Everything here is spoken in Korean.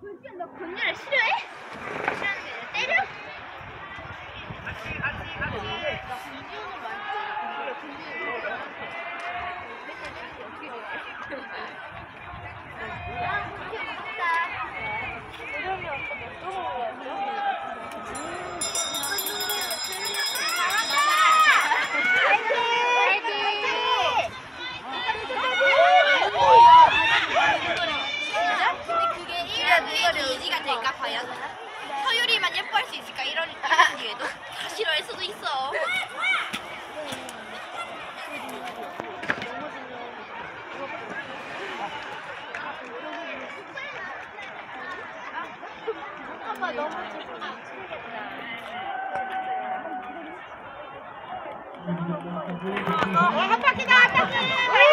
돌진 너 건율을 싫어해? 1년 유지가 될까 과연? 서유리만 예뻐할 수 있을까 이런 이런 기회도 다 싫어할 수도 있어. 엄마 너무 한 바퀴 다 한 바퀴.